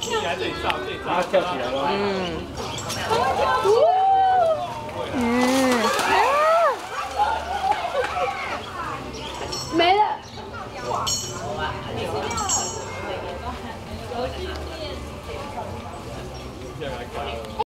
跳。起来这里照，这里照，它跳起来了。嗯。嗯。嗯好的游戏店